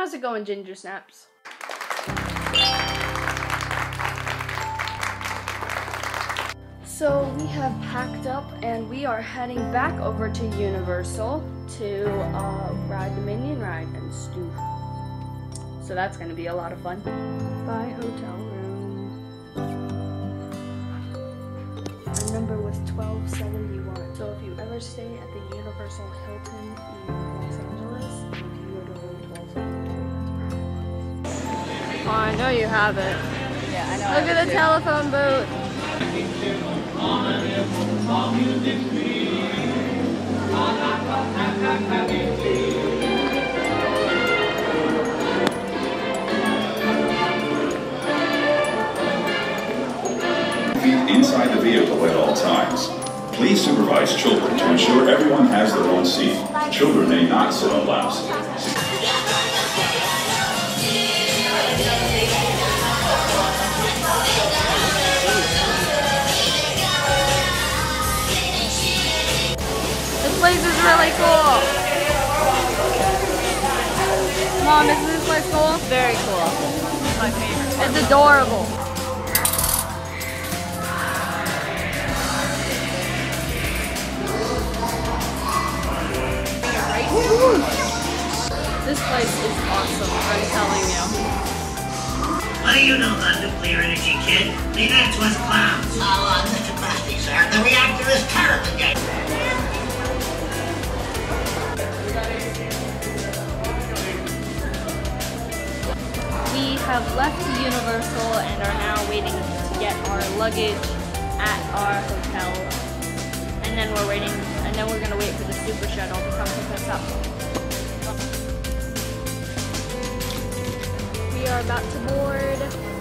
How's it going, Ginger Snaps? So we have packed up and we are heading back over to Universal to uh, ride the Minion Ride and Stoof. So that's going to be a lot of fun. Buy hotel room. Our number was 1271. So if you ever stay at the Universal Hilton in Los Angeles, Oh, I know you have it. Yeah, I know. Look at the telephone booth. feet inside the vehicle at all times. Please supervise children to ensure everyone has their own seat. Children may not sit on laps. Place is really cool. Mom, isn't this place cool? Very cool. My favorite. It's adorable. This place is awesome, I'm telling you. What do you know about nuclear energy, kid? The Nats was clowns. Oh, uh, Mr. Krusty, sir. The reactor is terribly have left Universal and are now waiting to get our luggage at our hotel. And then we're waiting, and then we're gonna wait for the super shuttle to come pick us up. We are about to board.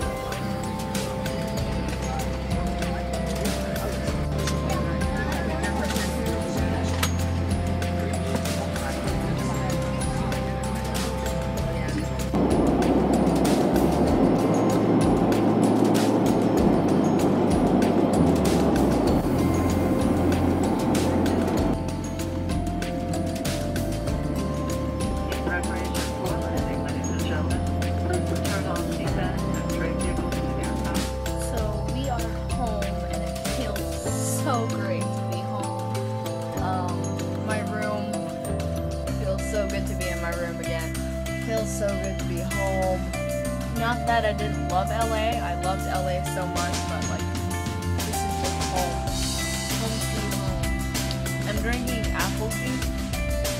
So great to be home. Um, my room feels so good to be in my room again. Feels so good to be home. Not that I didn't love LA, I loved LA so much, but like this is just home. Home sweet home. I'm drinking apple juice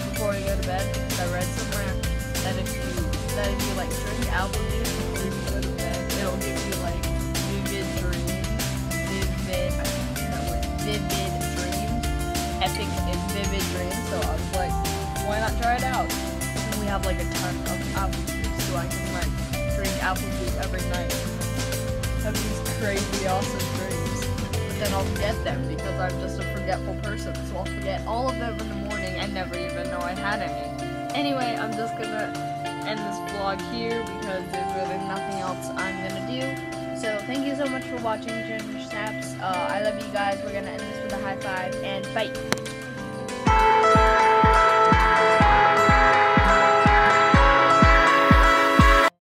before I go to bed because I read somewhere that if you that if you like drink apple juice try it out? And we have like a ton of apple juice so I can like drink apple juice every night. Have these crazy awesome dreams. But then I'll forget them because I'm just a forgetful person. So I'll forget all of them in the morning and never even know I had any. Anyway, I'm just gonna end this vlog here because there's really nothing else I'm gonna do. So thank you so much for watching Ginger Snaps. Uh, I love you guys. We're gonna end this with a high five and bye.